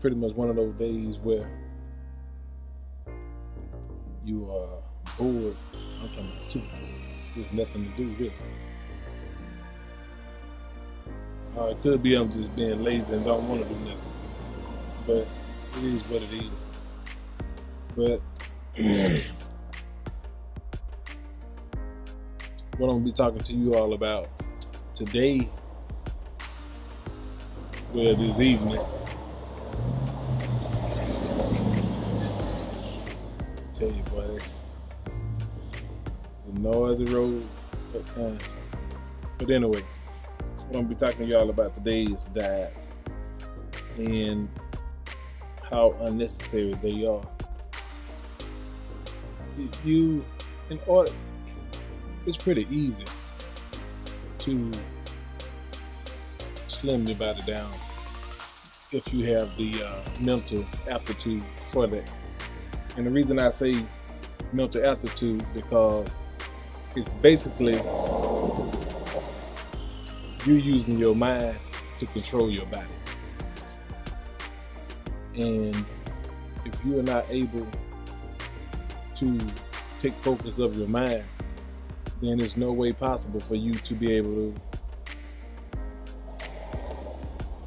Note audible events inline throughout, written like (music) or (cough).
pretty much one of those days where you are bored. I'm talking about super bored. There's nothing to do really. Uh, it could be I'm just being lazy and don't want to do nothing. But it is what it is. But (clears throat) what I'm gonna be talking to you all about today, well, this evening. Tell you, buddy, it's a noisy road at times. But anyway, what I'm gonna be talking to y'all about today is diets and how unnecessary they are. You, in order, it's pretty easy to slim your body down if you have the uh, mental aptitude for that. And the reason I say mental aptitude because it's basically you using your mind to control your body. And if you are not able to take focus of your mind, then there's no way possible for you to be able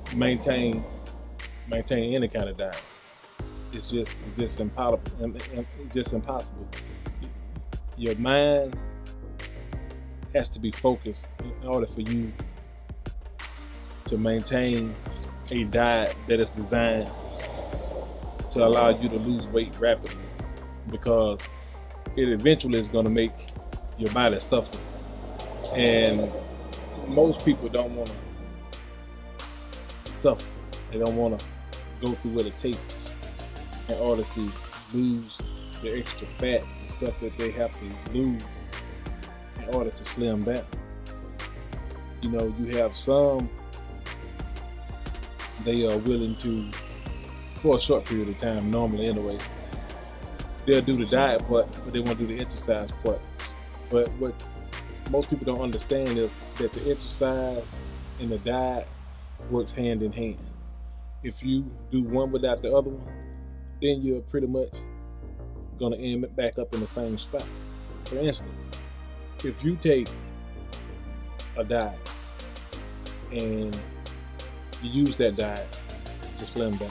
to maintain maintain any kind of diet. It's just it's just impossible. Just impossible. Your mind has to be focused in order for you to maintain a diet that is designed to allow you to lose weight rapidly because it eventually is going to make your body suffer. And most people don't want to suffer. They don't want to go through what it takes in order to lose the extra fat and stuff that they have to lose in order to slim down. You know, you have some they are willing to, for a short period of time, normally anyway, they'll do the diet part, but they won't do the exercise part. But what most people don't understand is that the exercise and the diet works hand in hand. If you do one without the other one, then you're pretty much gonna end back up in the same spot. For instance, if you take a diet and you use that diet to slim down.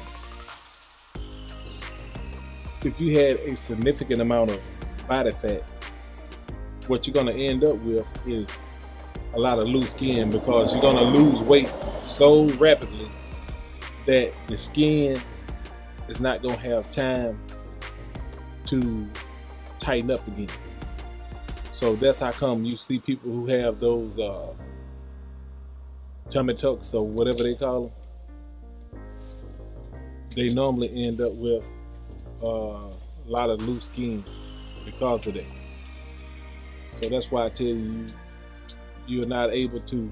If you had a significant amount of body fat, what you're gonna end up with is a lot of loose skin because you're gonna lose weight so rapidly that the skin is not gonna have time to tighten up again. So that's how come you see people who have those uh, tummy tucks or whatever they call them, they normally end up with uh, a lot of loose skin because of that. So that's why I tell you, you're not able to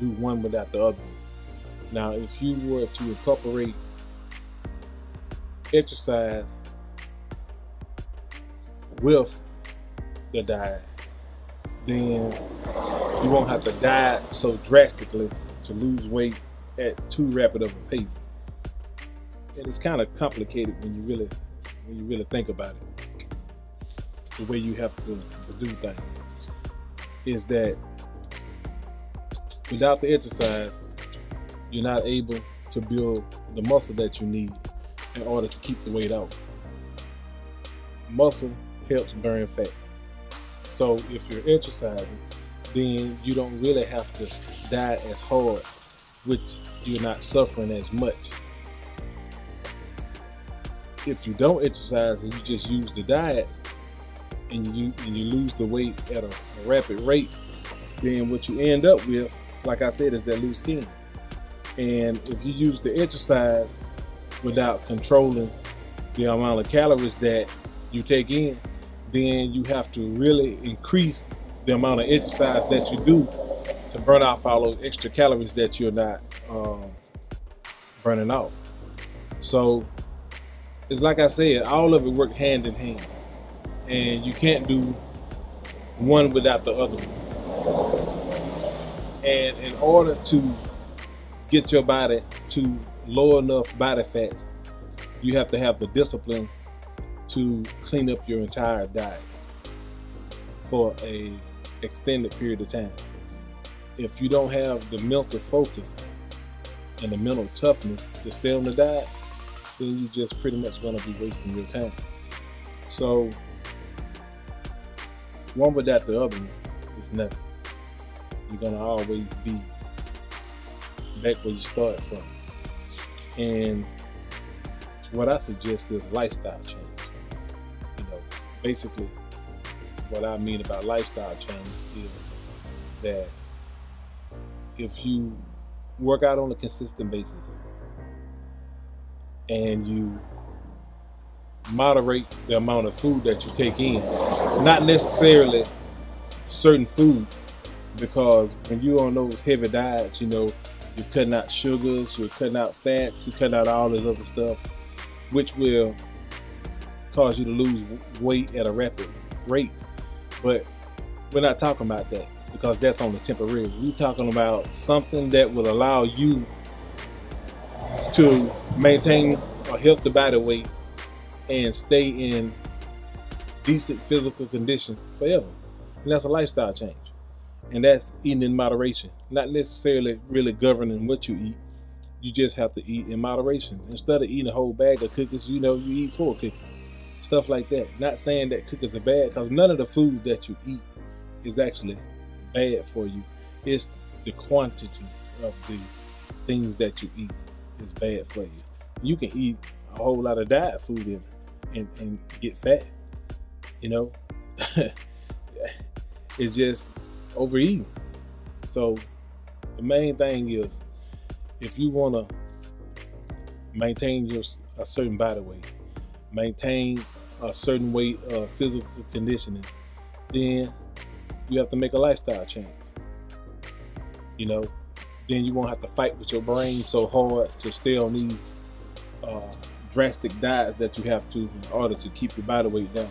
do one without the other. Now, if you were to incorporate exercise with the diet, then you won't have to diet so drastically to lose weight at too rapid of a pace. And it's kind of complicated when you really when you really think about it. The way you have to, to do things is that without the exercise, you're not able to build the muscle that you need in order to keep the weight off. Muscle helps burn fat. So if you're exercising, then you don't really have to diet as hard, which you're not suffering as much. If you don't exercise and you just use the diet and you and you lose the weight at a, a rapid rate, then what you end up with, like I said, is that loose skin. And if you use the exercise without controlling the amount of calories that you take in, then you have to really increase the amount of exercise that you do to burn off all those extra calories that you're not um, burning off. So it's like I said, all of it work hand in hand, and you can't do one without the other one. And in order to get your body to low enough body fat, you have to have the discipline to clean up your entire diet for a extended period of time. If you don't have the mental focus and the mental toughness to stay on the diet, then you're just pretty much gonna be wasting your time. So one without the other is nothing. You're gonna always be back where you started from. And what I suggest is lifestyle change. You know, basically what I mean about lifestyle change is that if you work out on a consistent basis and you moderate the amount of food that you take in, not necessarily certain foods, because when you're on those heavy diets, you know, you're cutting out sugars, you're cutting out fats, you're cutting out all this other stuff, which will cause you to lose weight at a rapid rate. But we're not talking about that because that's only temporary. We're talking about something that will allow you to maintain a healthy body weight and stay in decent physical condition forever. And that's a lifestyle change. And that's eating in moderation, not necessarily really governing what you eat. You just have to eat in moderation. Instead of eating a whole bag of cookies, you know, you eat four cookies. Stuff like that. Not saying that cookies are bad, because none of the food that you eat is actually bad for you. It's the quantity of the things that you eat is bad for you. You can eat a whole lot of diet food and, and, and get fat. You know, (laughs) it's just overeating. So the main thing is if you want to maintain your a certain body weight, maintain a certain weight of physical conditioning, then you have to make a lifestyle change. You know, then you won't have to fight with your brain so hard to stay on these uh, drastic diets that you have to in order to keep your body weight down.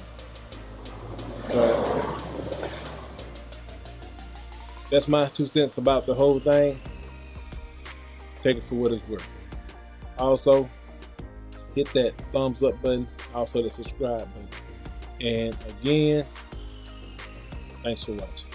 But that's my two cents about the whole thing. Take it for what it's worth. Also, hit that thumbs up button, also the subscribe button. And again, Thanks for watching.